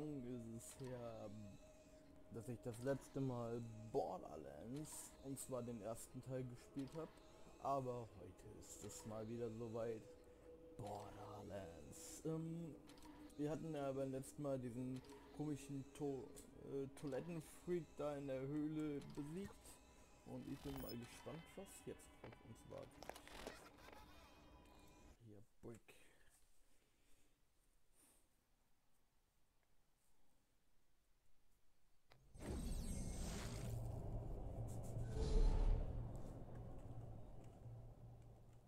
lang ist es her, dass ich das letzte Mal Borderlands, und zwar den ersten Teil gespielt habe. Aber heute ist es mal wieder soweit. Borderlands. Ähm, wir hatten ja beim letzten Mal diesen komischen to äh, Toilettenfreak da in der Höhle besiegt. Und ich bin mal gespannt, was jetzt auf uns wartet. Hier, Brick.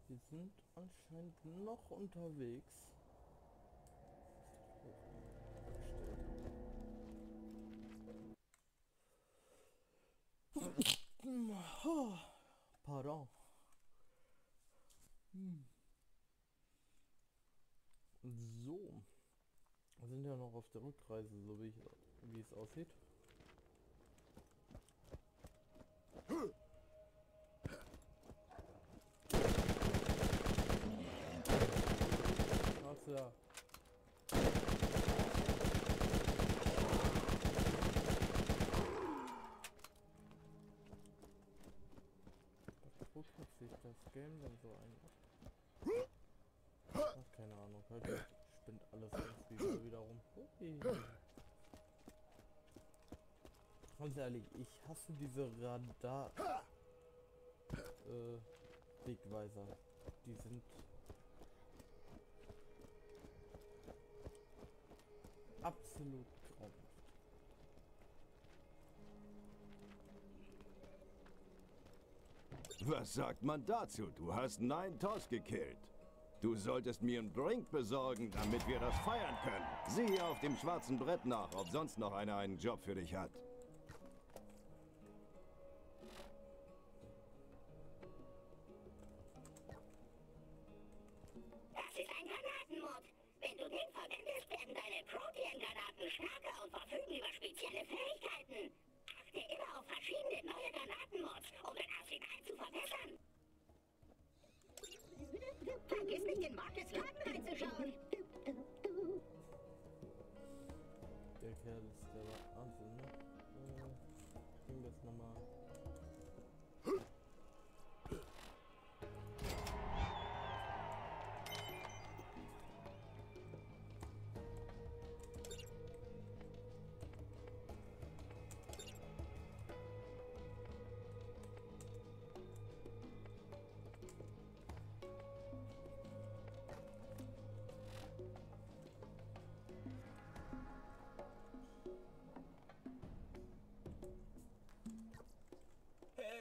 Wir sind anscheinend noch unterwegs. Pardon. So. Wir sind ja noch auf der Rückreise, so wie, ich, wie es aussieht. Was ruckelt sich das Game denn so ein? Ach, keine Ahnung, heute spinnt alles irgendwie wieder rum. Hui. Ganz ehrlich, ich hasse diese Radar äh, Wegweiser. Die sind absolut grauenhaft. Was sagt man dazu? Du hast Nein Toss gekillt. Du solltest mir einen Drink besorgen, damit wir das feiern können. Sieh auf dem schwarzen Brett nach, ob sonst noch einer einen Job für dich hat.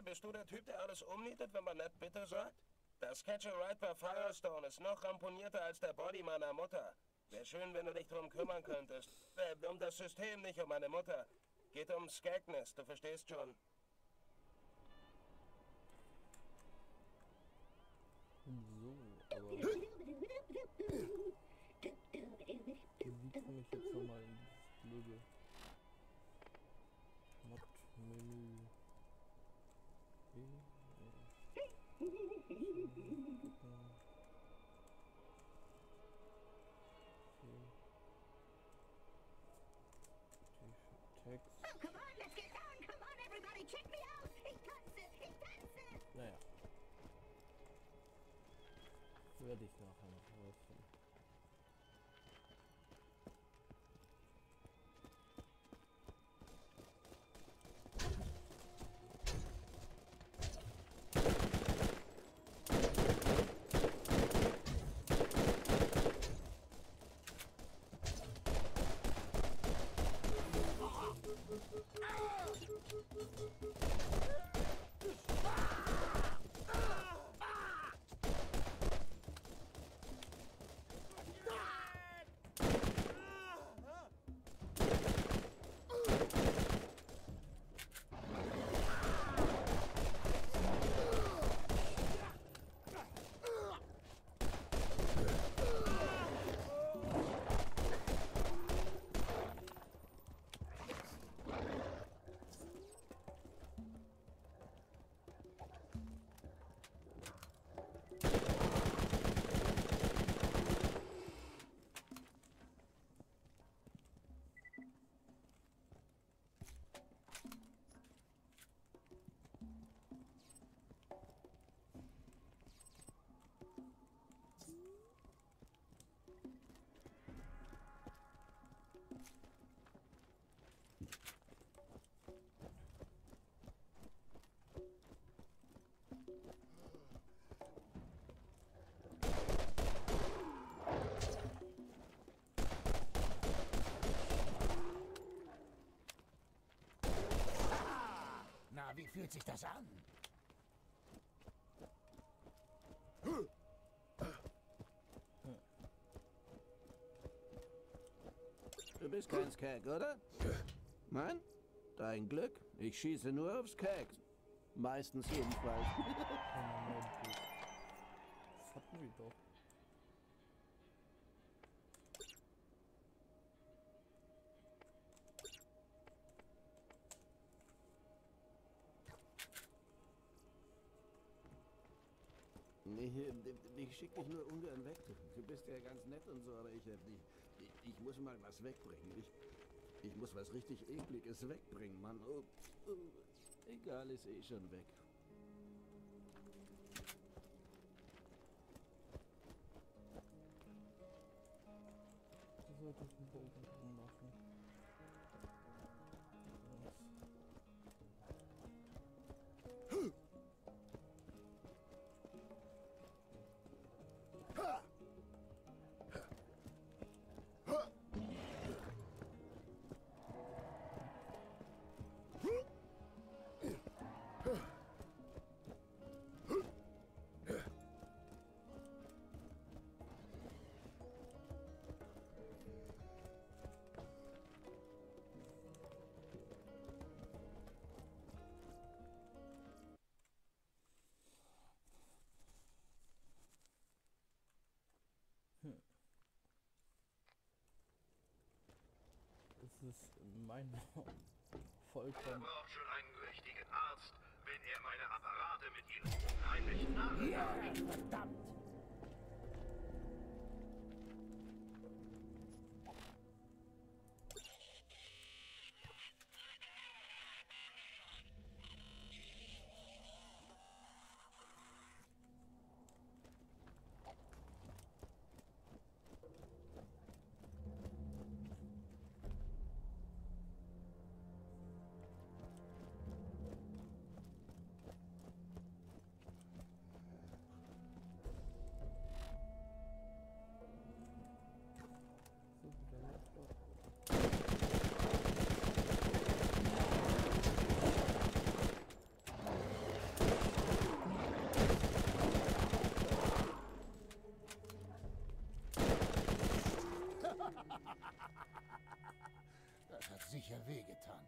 Bist du der Typ, der alles umnietet, wenn man nett bitte sagt? Das Catch-a-Ride bei Firestone ist noch ramponierter als der Body meiner Mutter. Wäre schön, wenn du dich drum kümmern könntest. Äh, um das System, nicht um meine Mutter. Geht um Skagness, du verstehst schon. So, aber wie komme ich jetzt nochmal in dieses blöde Naja. Werde ich nachher noch rausfinden. fühlt sich das an? Du bist kein Skag, oder? Nein? Dein Glück. Ich schieße nur auf Skags. Meistens jedenfalls. Hatten wir doch. Ich schick dich nur ungern weg. Du bist ja ganz nett und so, aber ich, äh, ich, ich muss mal was wegbringen. Ich, ich muss was richtig ekliges wegbringen, Mann. Oh, egal, ist eh schon weg. Du solltest einen Bogen machen. Ist mein vollkommen. braucht schon einen richtigen Arzt, wenn er meine Apparate mit ihnen unheimlich nach. Ja, verdammt! Sicher wehgetan.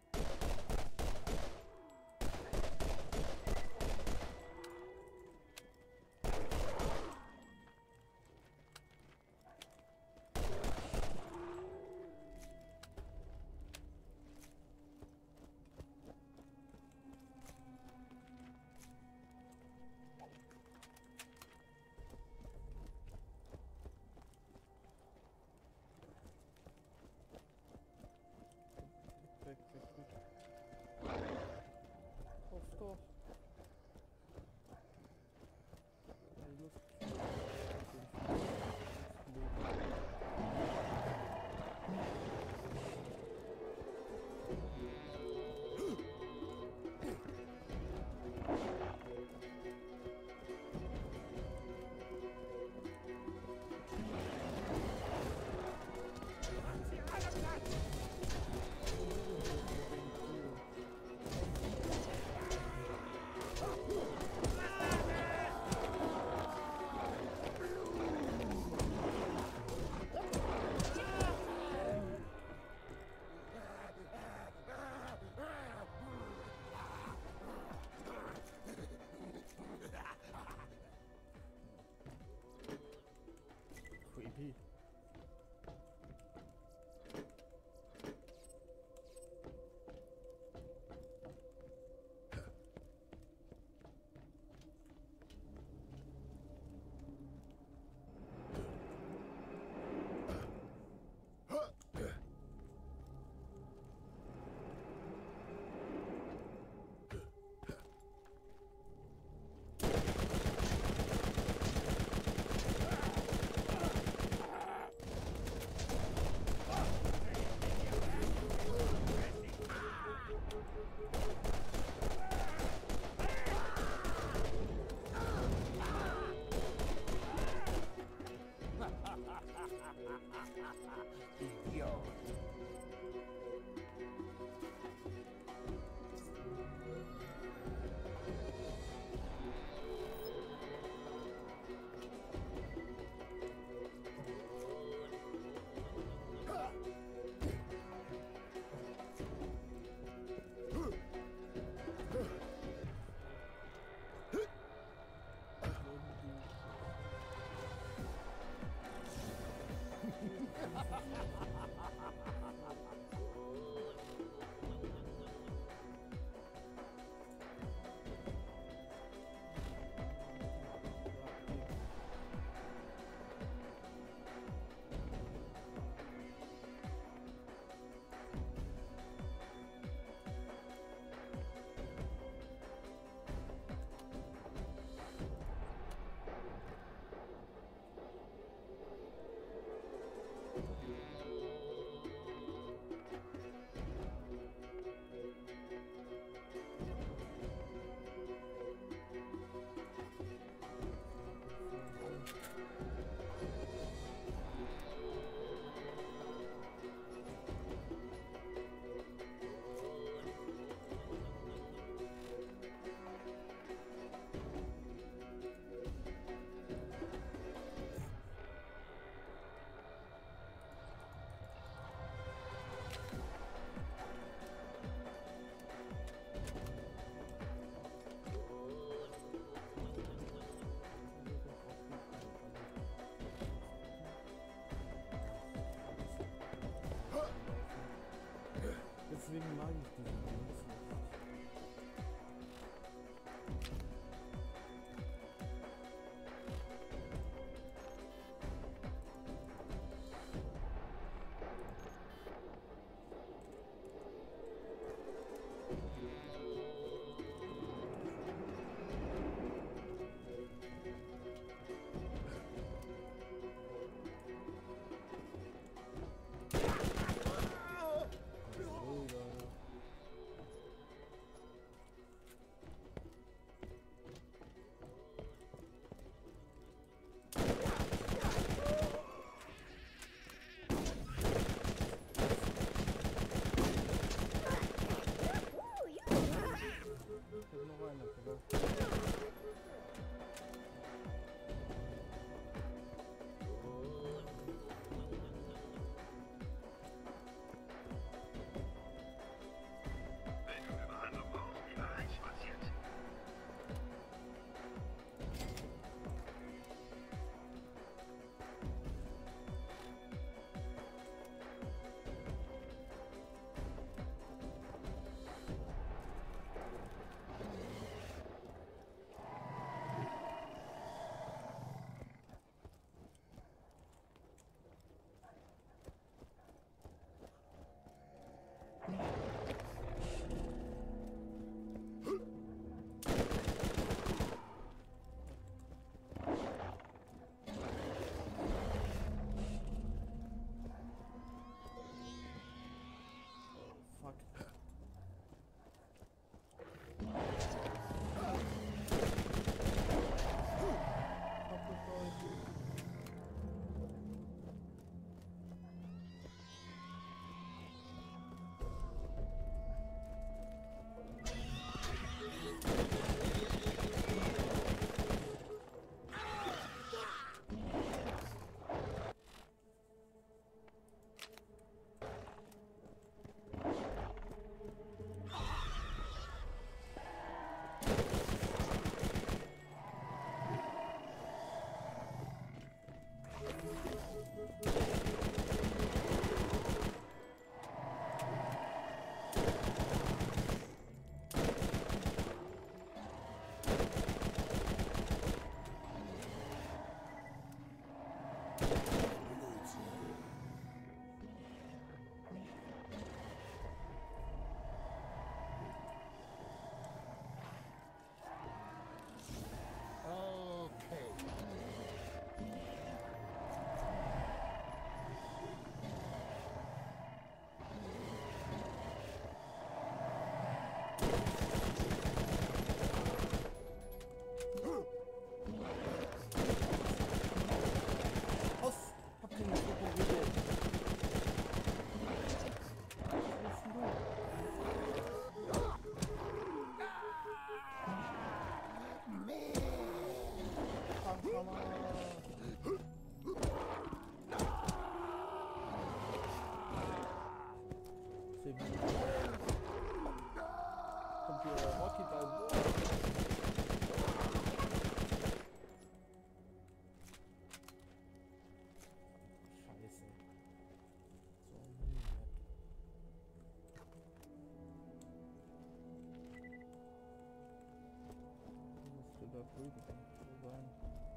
Ooh,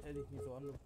Stell dich nicht so an, du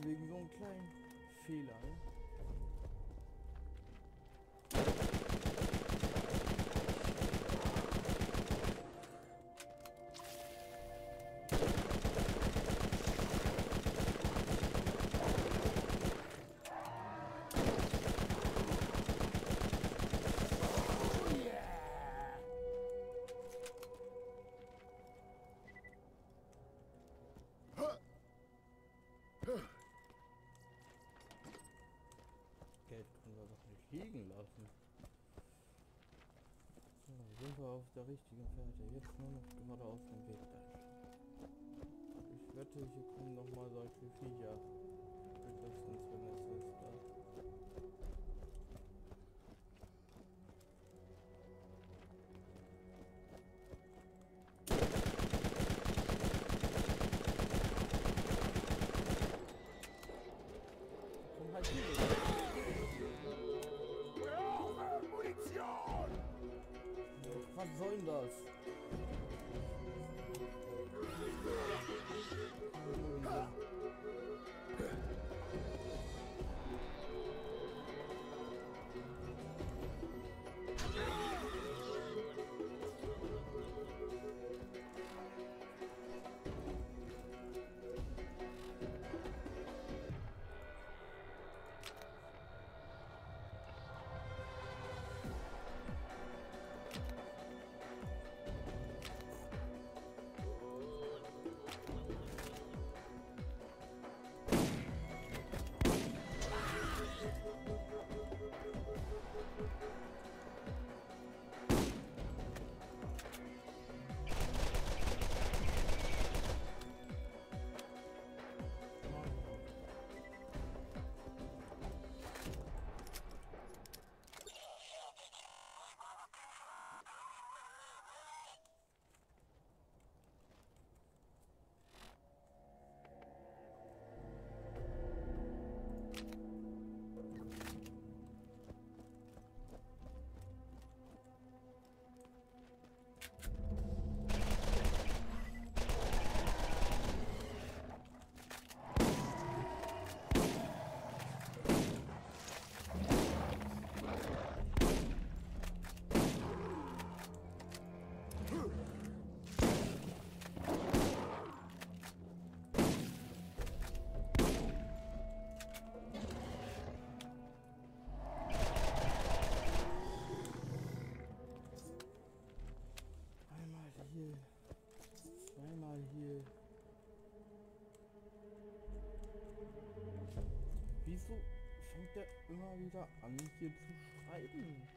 wegen so einem kleinen Fehler, ne? Auf der richtigen Fährte. Jetzt nur noch geradeaus den Weg dahin. Ich wette, hier kommen noch mal solche Viecher. Spätestens wenn Wieso fängt er immer wieder an hier zu schreiben?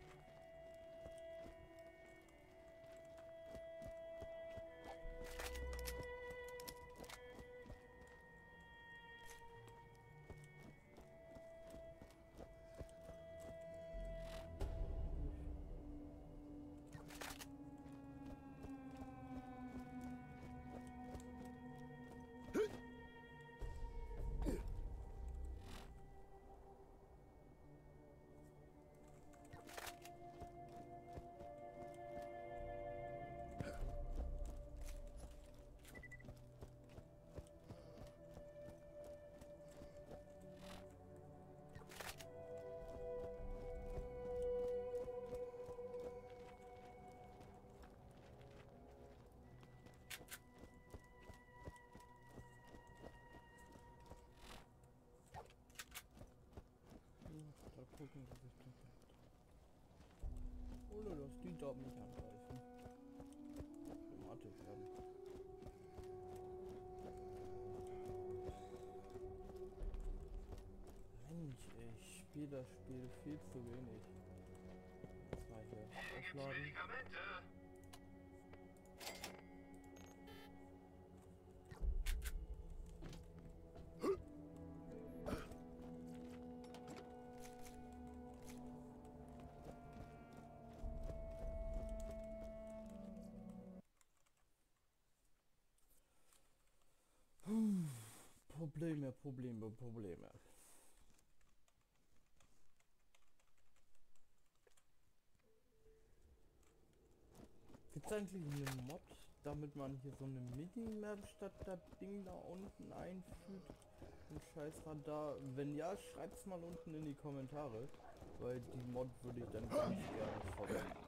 Da mich angreifen. Dramatisch werden. Mensch, ich spiele das Spiel viel zu wenig. Das war hier. Aufladen. Medikamente. Probleme, Probleme, Probleme. Gibt es eigentlich eine Mod, damit man hier so eine Minimap statt das Ding da unten einfügt? Ein scheiß Radar. Wenn ja, schreibt's mal unten in die Kommentare, weil die Mod würde ich dann ganz gerne verwenden.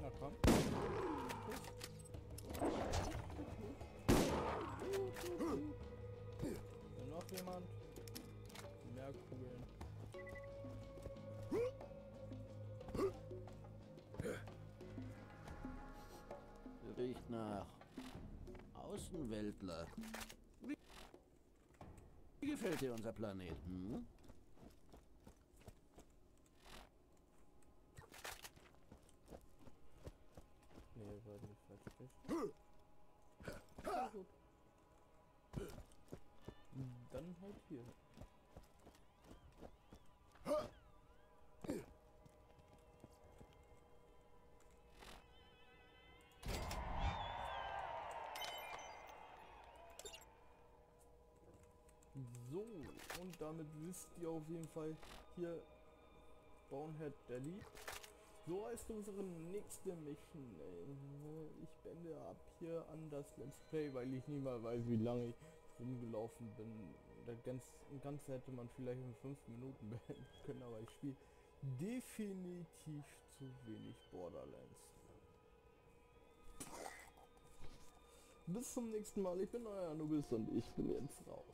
Na komm. Will noch jemand? Mehr Kugeln. Riecht nach Außenweltler. Wie gefällt dir unser Planet? Hm? Hier. So, und damit wisst ihr auf jeden Fall hier Bonehead Delhi. So heißt unsere nächste Mission. Äh, Ich beende ab hier an das Let's Play, weil ich nie mal weiß, wie lange ich rumgelaufen bin. Das ganz, Ganze hätte man vielleicht in 5 Minuten beenden können, aber ich spiele definitiv zu wenig Borderlands. Bis zum nächsten Mal, ich bin euer Anubis und ich bin jetzt raus.